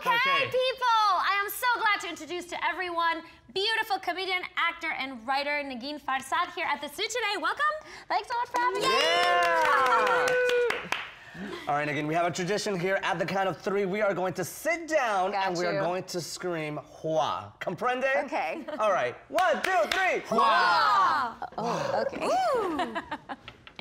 Okay, Okay. people, I am so glad to introduce to everyone beautiful comedian, actor, and writer Negin Farsad here at the studio today. Welcome. Thanks so much for having me. Yeah! All right, again, we have a tradition here. At the count of three, we are going to sit down Got and we are going to scream Hua. Comprende? Okay. All right. One, two, three. Hua! Oh, okay.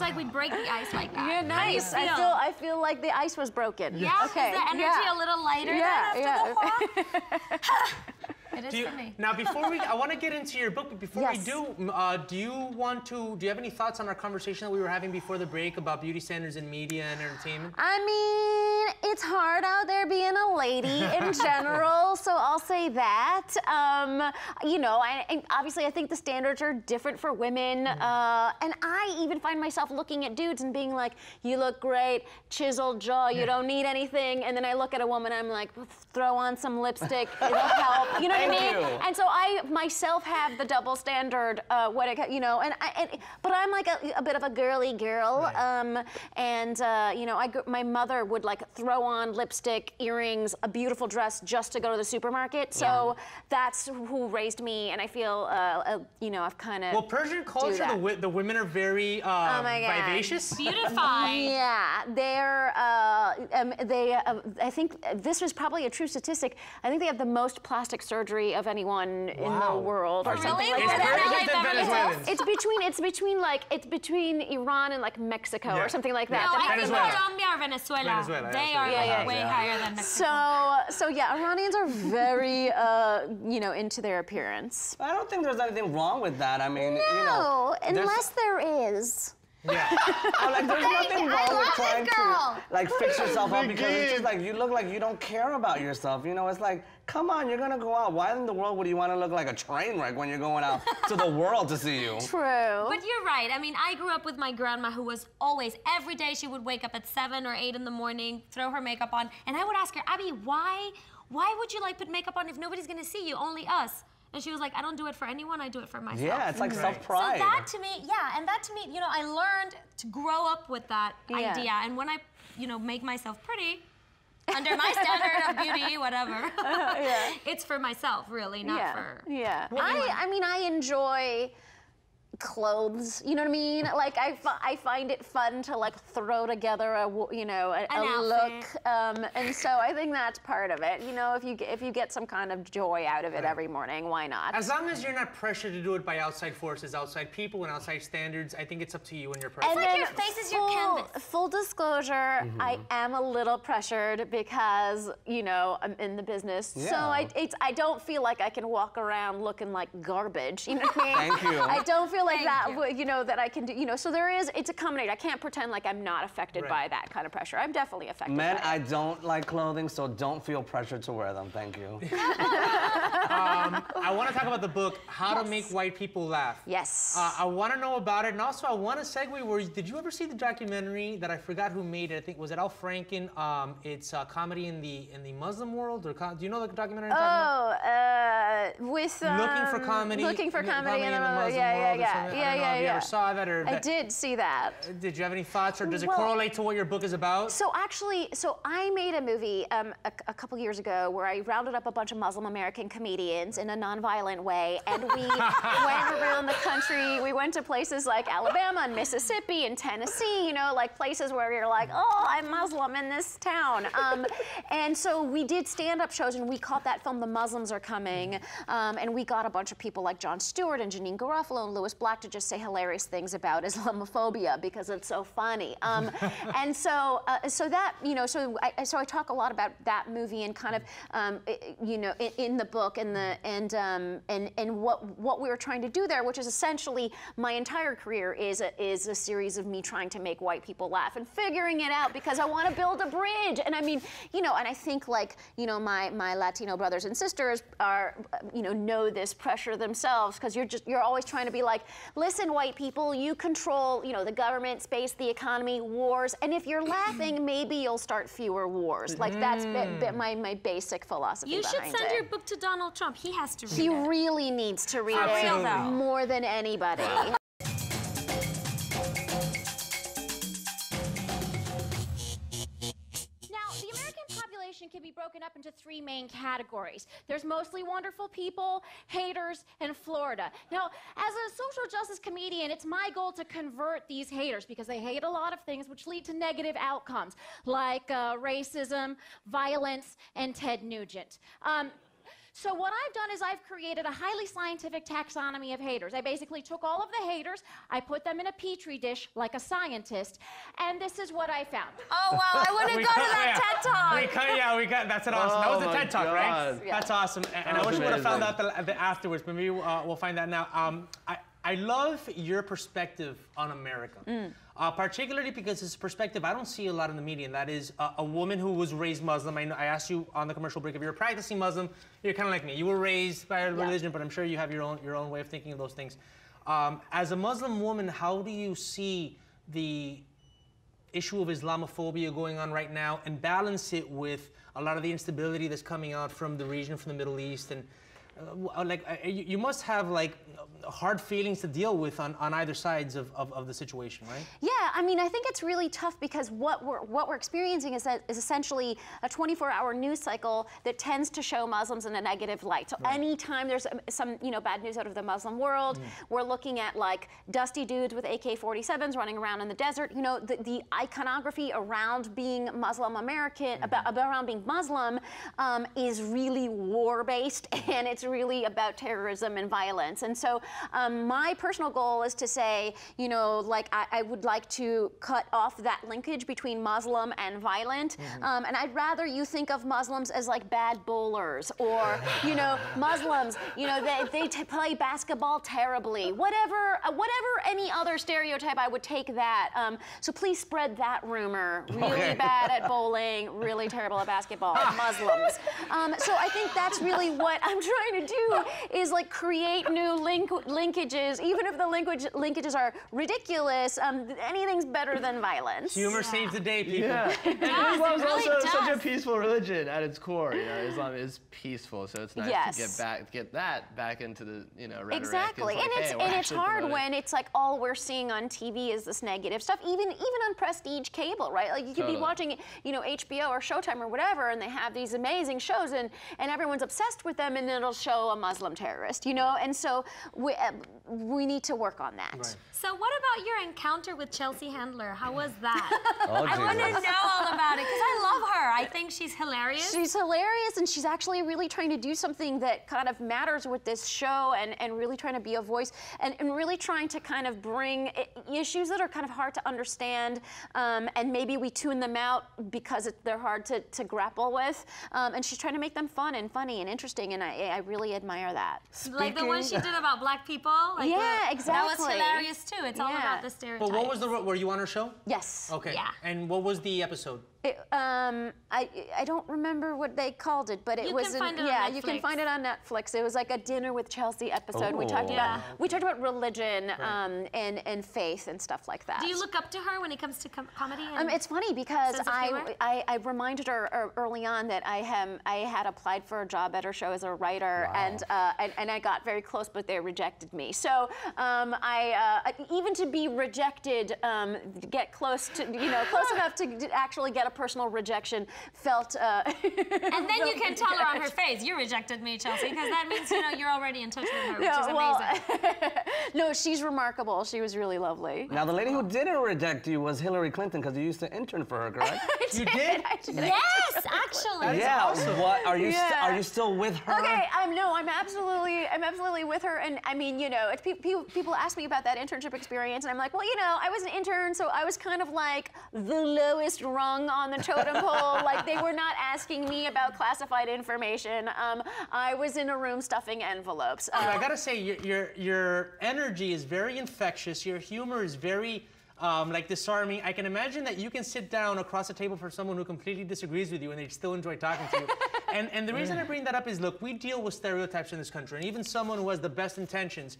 It's like we break the ice like that. You're How do you nice. I feel I feel like the ice was broken. Yeah, Okay. is the energy yeah. a little lighter Yeah, then yeah. after the hua? it is you, for me. now, before we, I want to get into your book, but before Yes. we do, uh, do you want to, do you have any thoughts on our conversation that we were having before the break about beauty standards in media and entertainment? I mean, it's hard out there being a lady in general, so I'll say that. Um, you know, I, and obviously I think the standards are different for women, uh, and I even find myself looking at dudes and being like, "You look great, chiseled jaw, you don't need anything," and then I look at a woman, I'm like, "Throw on some lipstick, it'll help." You know what I Thank mean? And so I myself have the double standard, uh, what it, you know, and, I, and but I'm like a, a bit of a girly girl, Right. um, and uh, you know, I my mother would like throw on lipstick, earrings, a beautiful dress just to go to the supermarket. So that's who raised me, and I feel, uh, uh, you know, I've kind of. Well, Persian culture, the, wi- the women are very uh, Oh my God. vivacious. Beautified. Yeah, they're. Uh, um, they. Uh, I think this was probably a true statistic. I think they have the most plastic surgery of anyone in the world, or For something like It's that. very Really? different than Beverly Venezuelans. It's between it's between like it's between Iran and like Mexico Yeah. or something like that. No, that. I think Venezuela. Colombia or Venezuela. Venezuela, They are yeah, yeah, way yeah. higher than Mexico. So so yeah, Iranians are very uh, you know into their appearance. I don't think there's anything wrong with that. I mean, you know. No, unless there is. Yeah. I'm like, there's nothing I wrong with trying girl. to like fix yourself up because it's just like you look like you don't care about yourself. You know, it's like, come on, you're gonna go out. Why in the world would you want to look like a train wreck when you're going out to the world to see you? True. But you're right. I mean, I grew up with my grandma who was always, every day she would wake up at seven or eight in the morning, throw her makeup on, and I would ask her, Abby, why, why would you like put makeup on if nobody's gonna see you, only us? And she was like, I don't do it for anyone, I do it for myself. Yeah, it's like Right. self pride. So that to me, yeah, and that to me, you know, I learned to grow up with that Yeah. idea. And when I, you know, make myself pretty, under my standard of beauty, whatever, yeah. it's for myself, really, not yeah. for. Yeah. anyone. I, I mean, I enjoy clothes. You know what I mean? Like I, I find it fun to like throw together a w- you know a, a look, um, and so I think that's part of it. You know, if you get- if you get some kind of joy out of it every morning, why not? As long as you're not pressured to do it by outside forces, outside people, and outside standards, I think it's up to you and your And personal. like then your face is your full, canvas. Full disclosure, I am a little pressured because you know I'm in the business, so I it's, I don't feel like I can walk around looking like garbage. You know what I mean? Thank you. I don't feel like Thank that. you. You know that I can do. You know, so there is. It's accommodated. I can't pretend like I'm not affected Right. by that kind of pressure. I'm definitely affected. Men, by I don't like clothing, so don't feel pressured to wear them. Thank you. I want to talk about the book, How to Make White People Laugh. Yes. Uh, I want to know about it, and also I want to segue. Where did you ever see the documentary that I forgot who made it? I think was it Al Franken. Um, it's a comedy in the in the Muslim world, or do you know the documentary? I'm talking about? Oh, uh, with um, Looking for comedy. Looking for m- comedy, in the, Muslim yeah, yeah, world or yeah, something. I yeah, don't know yeah, you ever saw that or I that- did see that. Did you have any thoughts, or does it correlate to what your book is about? So actually, so I made a movie um, a, a couple years ago where I rounded up a bunch of Muslim American comedians in a nonviolent way, and we went around the country. We went to places like Alabama and Mississippi and Tennessee, you know, like places where you're like, oh, I'm Muslim in this town. Um, and so we did stand-up shows, and we caught that film, The Muslims Are Coming, um, and we got a bunch of people like Jon Stewart and Janeane Garofalo and Lewis Black to just say hilarious things about Islamophobia because it's so funny. Um, and so, uh, so that you know, so I, so I talk a lot about that movie and kind of, um, you know, in, in the book and the and um, and and what what we were trying to do there, which is essentially my entire career is a, is a series of me trying to make white people laugh and figuring it out because I want to build a bridge. And I mean, you know, and I think like you know my my Latino brothers and sisters are you know know this pressure themselves because you're just you're always trying to be like, listen, white people, you control you know the government, space, the economy, wars, and if you're laughing, maybe you'll start fewer wars. Like that's bit, bit mm. my my basic philosophy. You should send it. your book to Donald Trump. He has to read He it. really needs to read For it real, more than anybody. Broken up into three main categories. There's mostly wonderful people, haters, and Florida. Now, as a social justice comedian, it's my goal to convert these haters because they hate a lot of things which lead to negative outcomes like uh, racism, violence, and Ted Nugent. Um, so what I've done is I've created a highly scientific taxonomy of haters. I basically took all of the haters, I put them in a petri dish like a scientist, and this is what I found. Oh wow, I want to go to that TED Talk. We cut, yeah, we got. That's an awesome. Oh that was a my TED Talk, right? Yeah. That's awesome. And, and I wish was we would have found out the, the afterwards, but maybe uh, we'll find that now. Um, I, I love your perspective on America, Mm. uh, particularly because it's a perspective I don't see a lot in the media, and that is uh, a woman who was raised Muslim. I, know, I asked you on the commercial break if you're a practicing Muslim. You're kind of like me. You were raised by a Yeah. religion, but I'm sure you have your own your own way of thinking of those things. Um, as a Muslim woman, how do you see the issue of Islamophobia going on right now and balance it with a lot of the instability that's coming out from the region, from the Middle East, and like uh, you you must have like uh, hard feelings to deal with on, on either sides of, of, of the situation, right? Yeah, I mean, I think it's really tough because what we're what we're experiencing is that is essentially a 24-hour news cycle that tends to show Muslims in a negative light. So anytime there's um, some you know bad news out of the Muslim world, we're looking at like dusty dudes with AK-47s running around in the desert. You know, the, the iconography around being Muslim American, about, about around being Muslim, um, is really war-based and it's really about terrorism and violence. And so um, my personal goal is to say, you know, like I, I would like to cut off that linkage between Muslim and violent. Um, and I'd rather you think of Muslims as like bad bowlers or, you know, Muslims, you know, they, they t- play basketball terribly. Whatever, uh, whatever any other stereotype, I would take that. Um, so please spread that rumor. Really Okay. bad at bowling, really terrible at basketball. Muslims. Um, so I think that's really what I'm trying to do is like create new link linkages, even if the linkage linkages are ridiculous. Um, anything's better than violence. Humor saves the day, people. Yeah, and does, Islam's it really also such a peaceful religion at its core. You know, Islam is peaceful, so it's nice Yes. to get back, get that back into the you know rhetoric. Exactly, like, and it's hey, and it's hard promoting- when it's like all we're seeing on TV is this negative stuff. Even even on prestige cable, right? Like you could be watching, you know, HBO or Showtime or whatever, and they have these amazing shows, and and everyone's obsessed with them, and then it'll show a Muslim terrorist, you know. And so we uh, we need to work on that. Right. So what about your encounter with Chelsea Handler? How was that? Oh, I want to know all about it because I love her. I think she's hilarious. She's hilarious, and she's actually really trying to do something that kind of matters with this show, and, and really trying to be a voice, and, and really trying to kind of bring issues that are kind of hard to understand, um, and maybe we tune them out because it, they're hard to, to grapple with. Um, and she's trying to make them fun and funny and interesting, and I, I really admire that. like the one she did about black people. Like Yeah, the- That was hilarious too. It's all about the stereotypes. But what was the were you on her show? Yes. Okay. Yeah. And what was the episode? It, um, I I don't remember what they called it, but it You was can an- it on yeah, you can find it on Netflix. It was like a dinner with Chelsea episode. We talked Oh. about we talked about religion um, and and faith and stuff like that. Do you look up to her when it comes to com- comedy? Um, it's funny because I. I I reminded her er- early on that I have I had applied for a job at her show as a writer and, uh, and and I got very close, but they rejected me. So um, I uh, even to be rejected, um, get close to you know close enough to actually get a personal rejection felt. Uh, and then you can tell her on her face, "You rejected me, Chelsea," because that means you know you're already in touch with her, which Yeah, is well, amazing. no, she's remarkable. She was really lovely. Now, the lady who didn't reject you was Hillary Clinton because you used to intern for her, correct? You did? I did. yes, actually. yeah. What are you? St- Yeah. are you still with her? Okay, I'm no, I'm absolutely, I'm absolutely with her, and I mean, you know, it's, pe- people, people ask me about that internship experience, and I'm like, well, you know, I was an intern, so I was kind of like the lowest rung on the totem pole. like they were not asking me about classified information. Um, I was in a room stuffing envelopes. I Um, gotta say, your, your your energy is very infectious. Your humor is very um, like disarming. I can imagine that you can sit down across the table for someone who completely disagrees with you and they still enjoy talking to you. and and the reason I bring that up is, look, we deal with stereotypes in this country, and even someone who has the best intentions.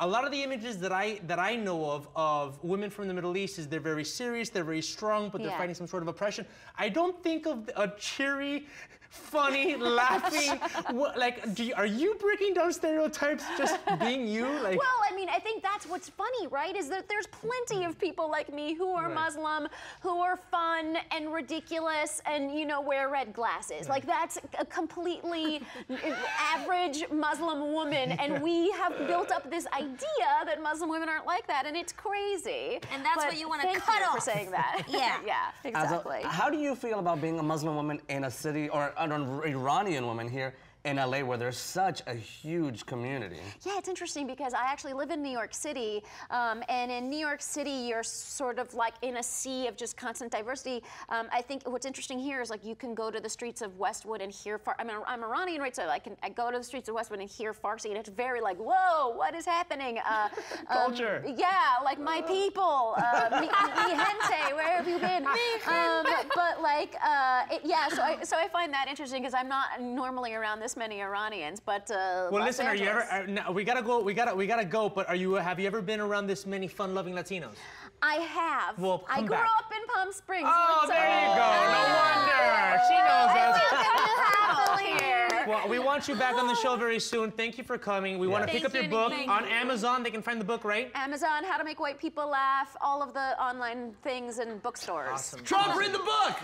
A lot of the images that I that I know of of women from the Middle East is they're very serious, they're very strong, but they're Yeah. fighting some sort of oppression. I don't think of a cheery, funny, laughing. What, like, do you, are you breaking down stereotypes just being you? Like, Well, I mean, I think that's what's funny, right? Is that there's plenty of people like me who are Right. Muslim, who are fun and ridiculous, and you know wear red glasses. Like that's a completely average Muslim woman, and we have built up this idea that Muslim women aren't like that, and it's crazy. And that's But what you wanna cut you for saying that. Yeah. yeah, As a- exactly. how do you feel about being a Muslim woman in a city or an Iranian woman here in LA where there's such a huge community? Yeah, it's interesting because I actually live in New York City, um, and in New York City, you're sort of like in a sea of just constant diversity. Um, I think what's interesting here is like you can go to the streets of Westwood and hear. Far- I mean, I'm Iranian, right? So I can I go to the streets of Westwood and hear Farsi, and it's very like, whoa, what is happening? Uh, um, Culture. yeah, like my people. Uh, mi, mi gente, where have you been? Um, but like, uh, it, yeah. So I so I find that interesting because I'm not normally around this many Iranians, but uh, well, Los listen, are you ever? Angeles- Are, no, we gotta go. We gotta. We gotta go. But are you? Have you ever been around this many fun-loving Latinos? I have. Well, I grew back. up in Palm Springs. Oh, there you go. No wonder. She knows us. Well, we want you back on the show very soon. Thank you for coming. We want to pick up your book Nikki. on Amazon. They can find the book, right? Amazon, How to Make White People Laugh, all of the online things and bookstores. Awesome. Trump, read the book!